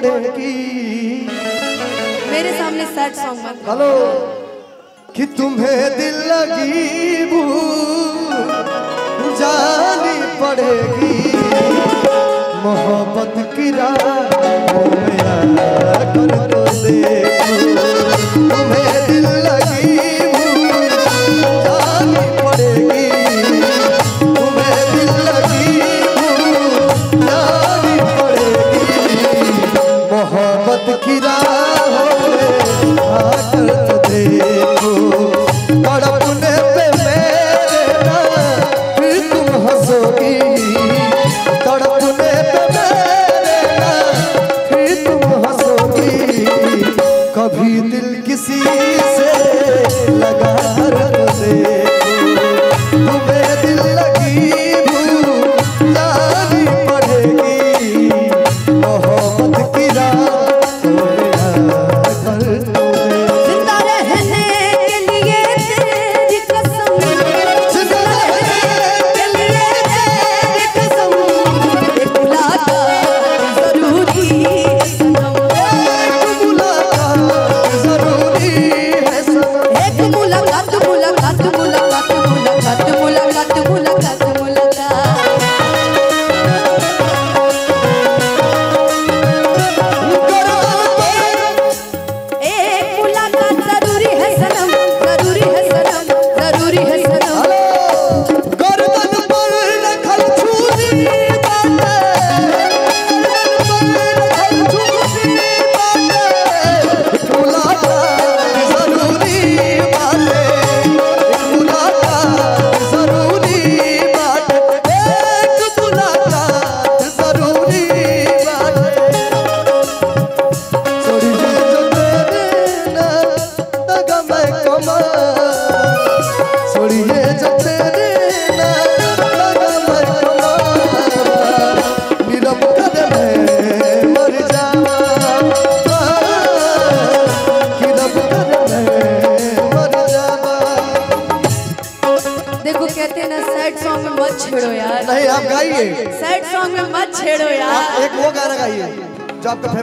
पड़ेगी मेरे सामने सैड सॉन्ग मत हेलो। कि तुम्हें दिल लगी भू जानी पड़ेगी। मोहब्बत की राह में कर तो देखो। से लगा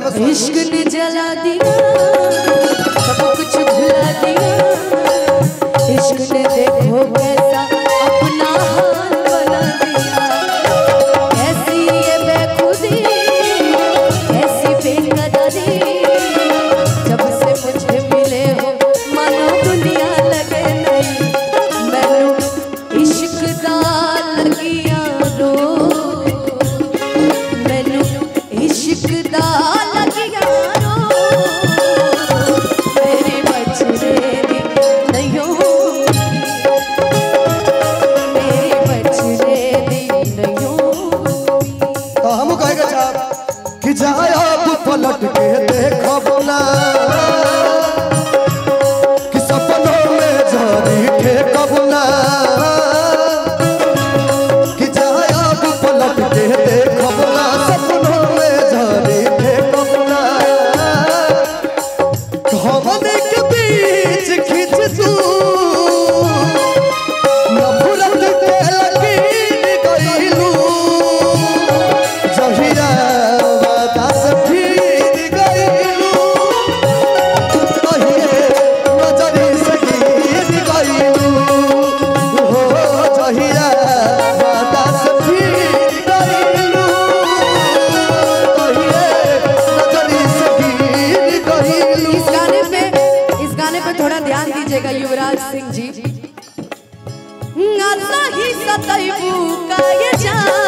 इश्क ने जला दिया कुछ भुला दिया। इश्क ने देखो कैसा का युवराज सिंह जी। सतैबू का ये जान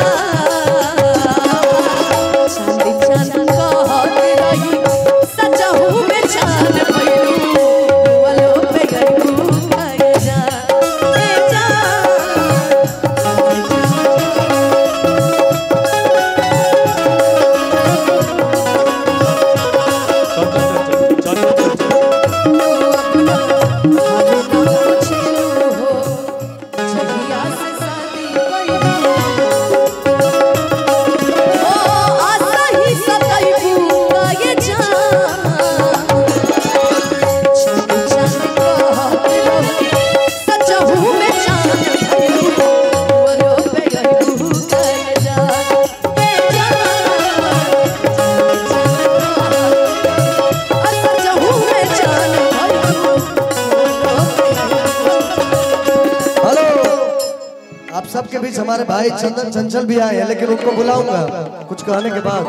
हमारे भाई चंदन चंचल भी आए हैं, लेकिन उनको बुलाऊँगा। कुछ कहने के बाद,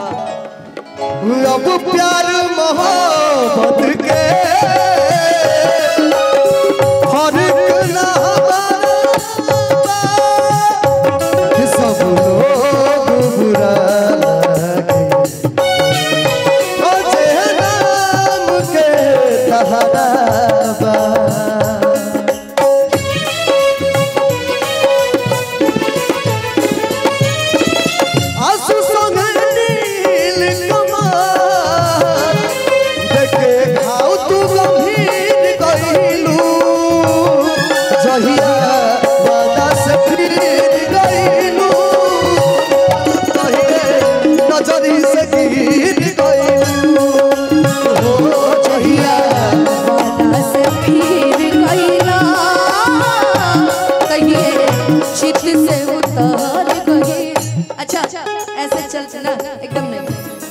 अब प्यार मोहब्बत के अच्छा ऐसे चल चलना एकदम नहीं।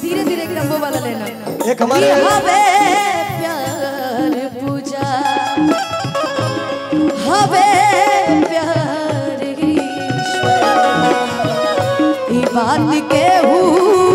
धीरे धीरे एकदम वो वाला लेना। एक हमारे हवे प्यार पूजा। हवे प्यार ईश्वर। बात के हूँ।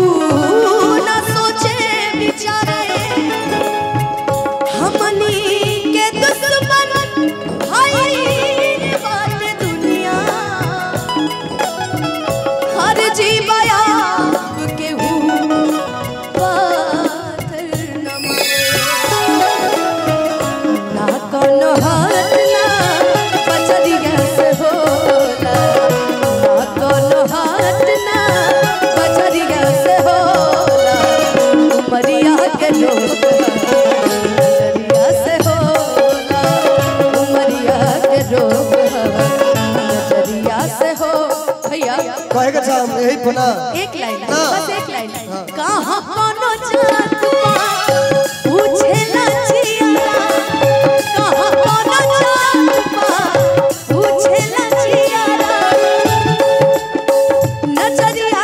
कहेगा चाह यही पना एक लाइन हाँ। बस एक लाइन। कहाँ कोनो जात बा, पूछे ना जिया कहाँ कोनो पूछे ना जिया नज़रिया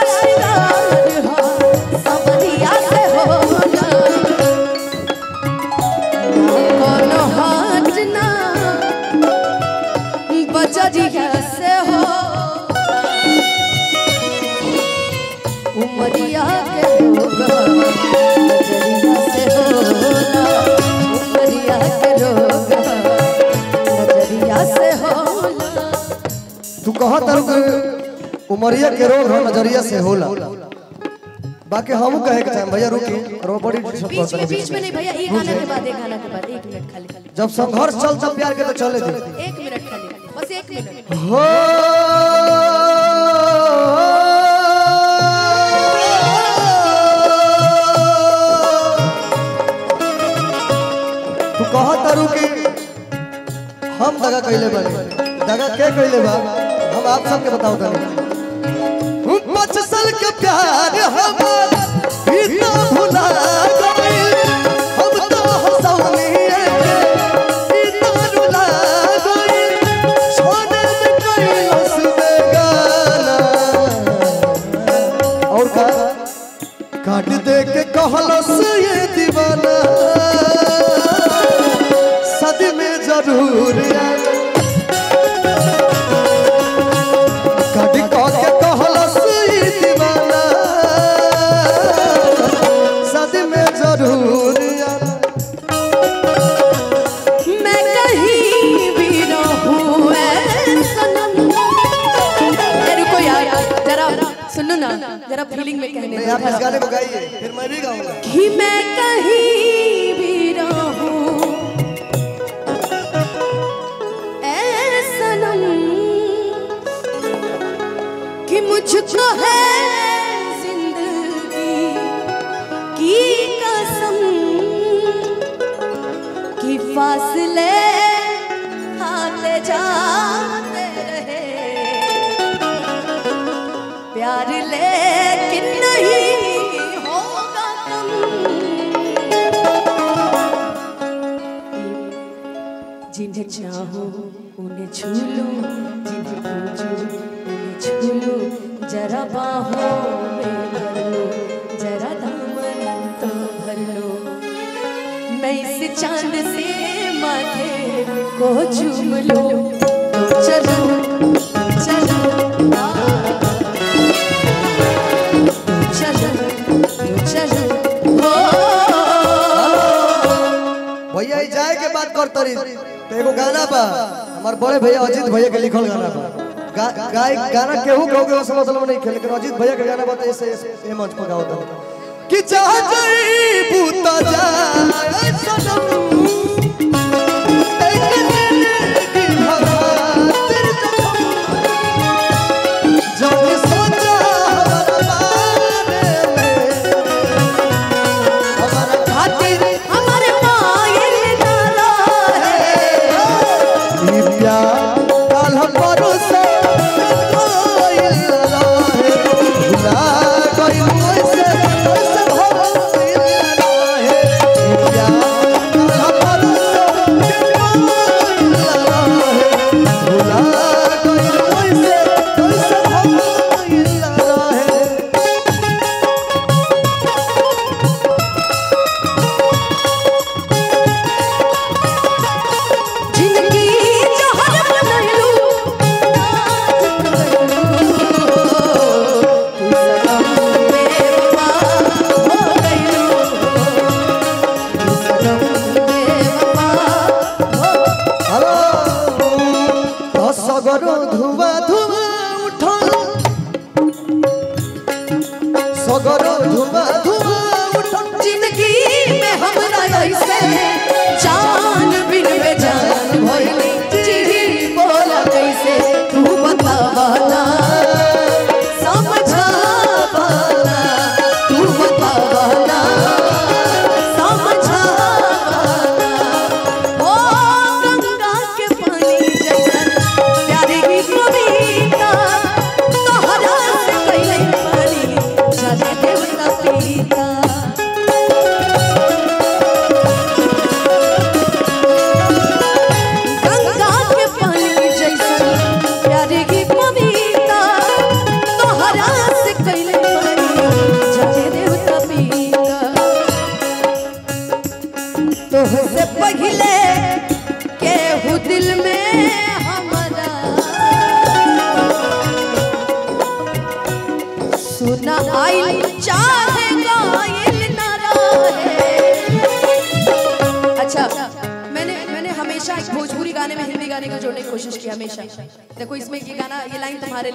हो से कोनो हाथ ना। बजरिया तू कहा तारू कि उमरिया के रोग हम नज़रिया से होला। बाकी हम कहे के भैया रुकी और बड़ी बीच में बीच में नहीं भैया एक गाना के बाद एक गाना के बाद एक मिनट खाली जब संघर्ष चलता प्यार के तो चले दे एक मिनट खाली बस एक मिनट। हो। तू कहा तारू कि हम दगा कैले बानी। दगा के कैले बा? हम आप सबके बताओ तानी पाँच के प्यार हमार मुझको है ज़िंदगी की कसम कि फासले आते जाते रहे। प्यार लेकिन जिन्हें चाहो उन्हें छू लो, जिन्हें पूछो उन्हें छू लो। जरा बाहों में भर लो, जरा दामन तो भर लो। मैं इस चाँद से माथे को झूम लो। चलो भैया जाए के बात कर तरी तो एगो गाना बा, हमारे बड़े भैया अजीत भैया के लिखल गाना बा। गाय गाना केहू गाओगे उस मतलब नहीं खेल के अजीत भैया के गाना बता ऐसे ऐसे मंच पर गाओ तो कि चाह जाई बूता जाए सनम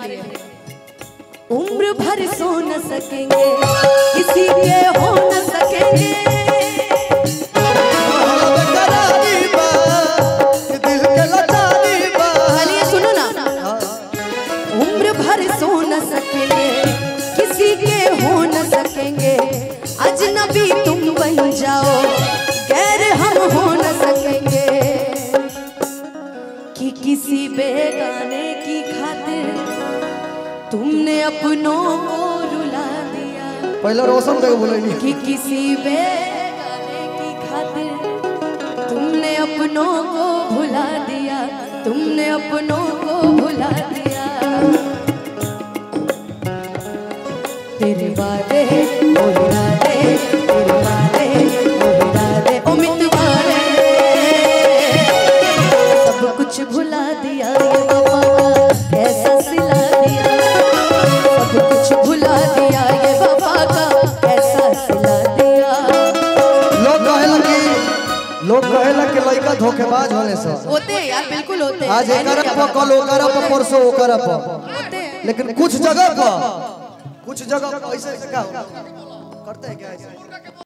लिए। उम्र भर सो न सकेंगे किसी के हो न सकेंगे। किसी बेगाने की खातिर तुमने अपनों को रुला दिया। पहला रोशन तक बोले कि किसी बेगाने की खातिर तुमने अपनों को भुला दिया। तुमने अपनों को भुला दिया। तेरे बातें बोला होते बिल्कुल होते आज कल परसों लेकिन कुछ जगह कुछ जगह ऐसे क्या